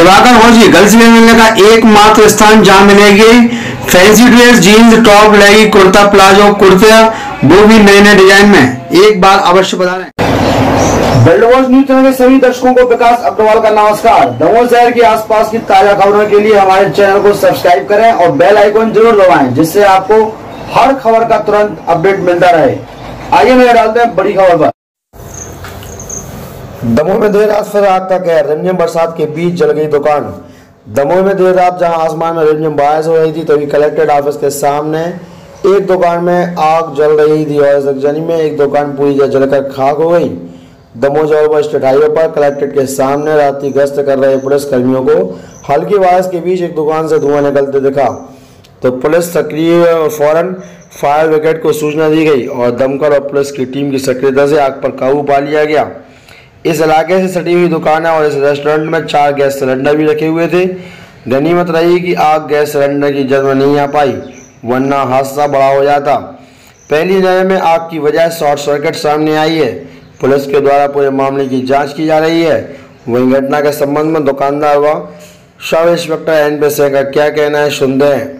Diwakar होजी girls में मिलने का एकमात्र स्थान जहाँ मिलेगी फैंसी ड्रेस, जीन्स, टॉप, लेगी, कुर्ता, प्लाजो कुर्ता वो भी नए नए डिज़ाइन में। एक बार अवश्य बता रहे न्यूज़ चैनल के सभी दर्शकों को विकास अग्रवाल का नमस्कार। दमोह शहर के आसपास की ताज़ा खबरों के लिए हमारे चैनल को सब्सक्राइब करें और बेल आइकन ज़रूर दबाएँ, जिससे आपको हर खबर का तुरंत अपडेट मिलता रहे। आइए नज़र डालते हैं बड़ी खबर पर। दमोह में देर रात फिर आग का कहर रिमझिम बरसात के बीच जल गई दुकान। दमोह में देर रात जहाँ आसमान में रिमझिम बारिश हो रही थी, तभी कलेक्ट्रेट ऑफ़िस के सामने एक दुकान में आग जल रही थी और जनी में एक दुकान पूरी जलकर खाक हो गई। दमोह जौलपुर स्टेट हाईवे पर कलेक्ट्रेट के सामने रात्रि गश्त कर रहे पुलिस कर्मियों को हल्की बारिश के बीच एक दुकान से धुआँ निकलते दिखा। तो पुलिस सक्रिय फ़ौरन फायर ब्रिगेड को सूचना दी गई और दमकल और पुलिस की टीम की सक्रियता से आग पर काबू पा लिया गया। इस इलाके से सटी हुई दुकान है और इस रेस्टोरेंट में चार गैस सिलेंडर भी रखे हुए थे। गनीमत रही कि आग गैस सिलेंडर की जद में नहीं आ पाई, वरना हादसा बड़ा हो जाता। पहली नज़र में आग की वजह शॉर्ट सर्किट सामने आई है। पुलिस के द्वारा पूरे मामले की जाँच की जा रही है। वहीं घटना के संबंध में दुकानदार व सब इंस्पेक्टर एन पी का क्या कहना है, सुनते हैं।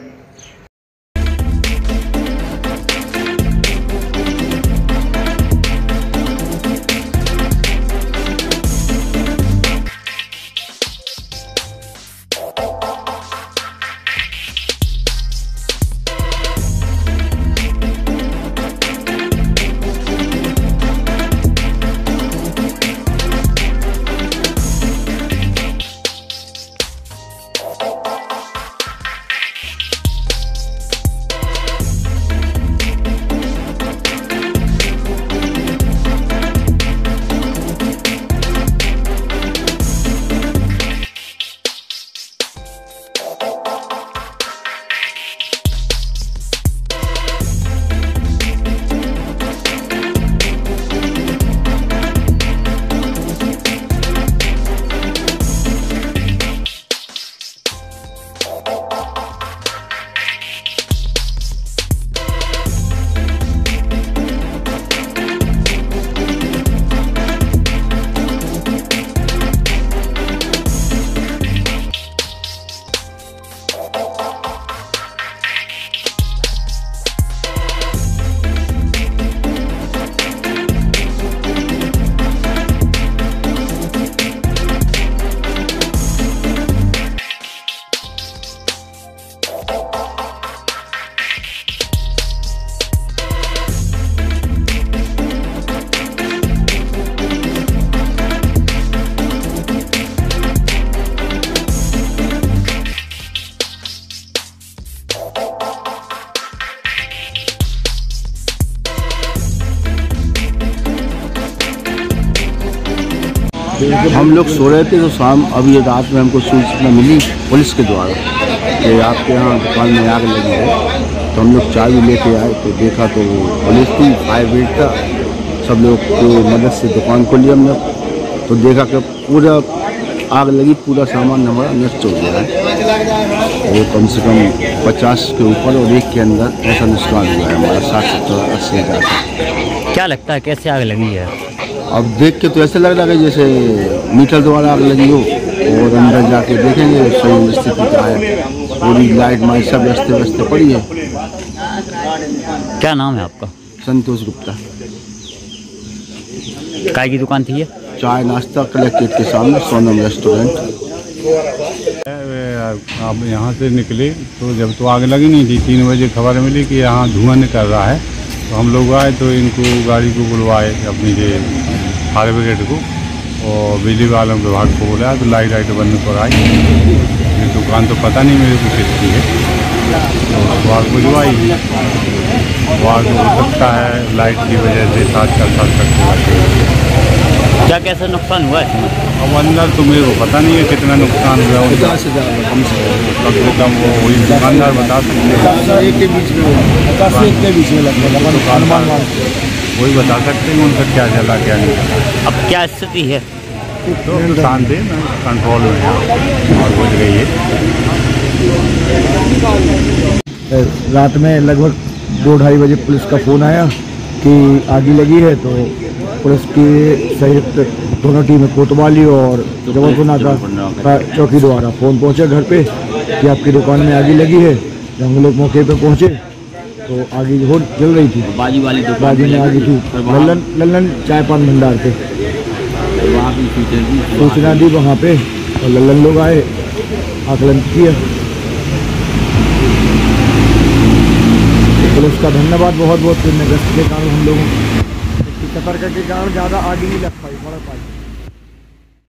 हम लोग सो रहे थे तो शाम अभी रात में हमको सूचना मिली पुलिस के द्वारा कि आपके यहाँ दुकान में आग लगी है। तो हम लोग चाय भी लेके आए तो देखा तो पुलिस थी, फायर ब्रिगेड था। सब लोग की मदद से दुकान खोली हमने तो देखा कि पूरा आग लगी, पूरा सामान हमारा नष्ट हो गया है। वो कम से कम पचास के ऊपर और एक के अंदर ऐसा नुकसान हुआ है, हमारा साठ सत्तर, अस्सी हज़ार। क्या लगता है कैसे आग लगी है? अब देख के तो ऐसे लग रहा है जैसे मीटर द्वारा आग लगी हो और अंदर जाके देखेंगे सही स्थिति क्या है। पूरी लाइट माइट सब रस्ते रस्ते पड़ी है। क्या नाम है आपका? संतोष गुप्ता। काय की दुकान थी ये? चाय नाश्ता कलेक्ट्रेट के सामने सोनम रेस्टोरेंट अब यहाँ से निकले तो जब तो आग लगी नहीं थी तीन बजे खबर मिली कि यहाँ धुआँ निकल रहा है। तो हम लोग आए तो इनको गाड़ी को बुलवाए अपनी जे फायर ब्रिगेड को और बिजली वालों विभाग को बोला तो लाइट वाइट बंद कर आई ये दुकान तो पता नहीं मेरे को किसकी है। तो अखबार बुझवाई। अखबार को हो सकता है लाइट की वजह से साथ का साथ सकते क्या कैसा नुकसान हुआ है अब अंदर तो मेरे को पता नहीं है कितना नुकसान हुआ उनका पचास हज़ार कम से कम वो वही दुकानदार बता सकते हैं। एक के बीच में पचास एक के बीच में लगभग। दुकानदार वही बता सकते हैं उनका क्या चला क्या नहीं चला। अब क्या स्थिति है? तो नुकसान थे ना कंट्रोल में और बुझ गई है रात में लगभग दो ढाई बजे पुलिस का फ़ोन आया कि आगी लगी है तो पुलिस की संयुक्त दोनों टीमें कोतवाली और जबलपुर नाका का चौकी द्वारा फ़ोन पहुँचे घर पे कि आपकी दुकान में आगी लगी है हम लोग मौके पे पहुँचे तो आगी हो जल रही थी। बाजी वाली दुकान बाजी में आगी थी। लल्लन लल्लन चाय पान भंडार थे। वहाँ भी सूचना दी वहाँ पे और लल्लन लोग आए आकलन किया। पुलिस का धन्यवाद बहुत बहुत फिर गश्त के कारण हम लोगों की। सतर्क के कारण ज़्यादा आगे नहीं लग पाई